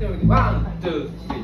One, two, three.